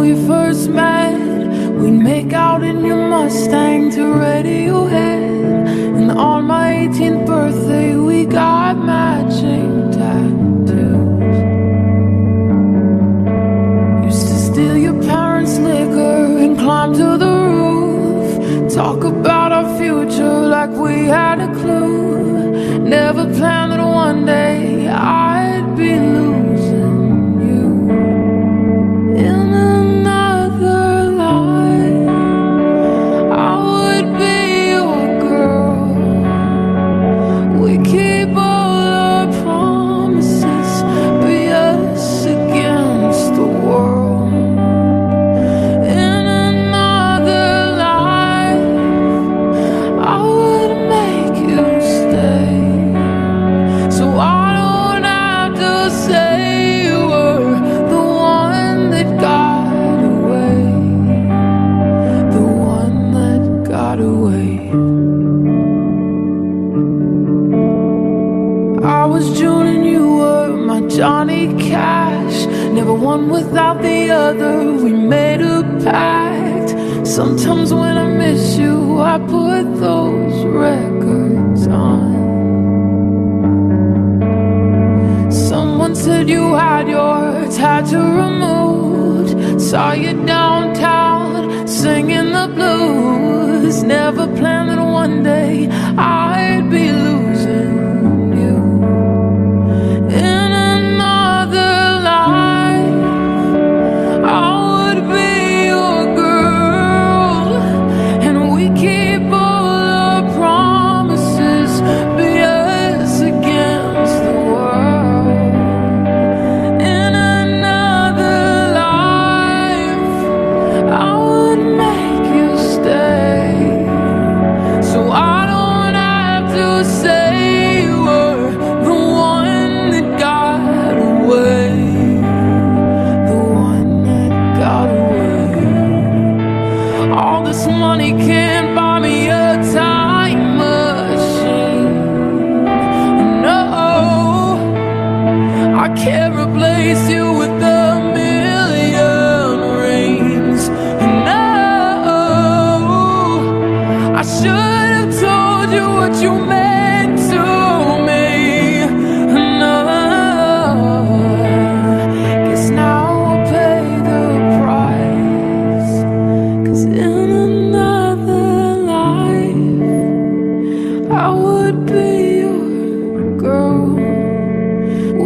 we first met, we'd make out in your Mustang to Radiohead. And on my 18th birthday, we got matching tattoos. Used to steal your parents' liquor and climb to the roof. Talk about our future like we had a clue. Never planned that one day I'd be. Johnny Cash. Never one without the other. We made a pact. Sometimes when I miss you, I put those records on. Someone said you had your tattoo removed. Saw you downtown singing the blues. Never planned that one day I'd be losing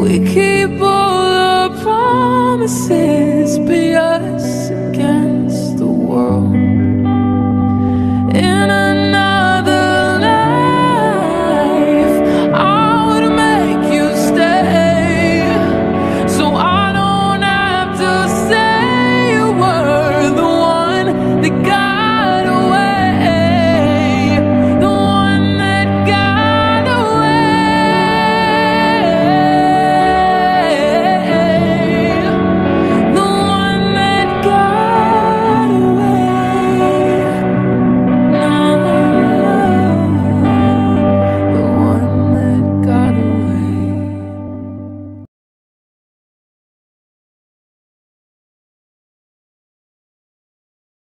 We keep all our promises.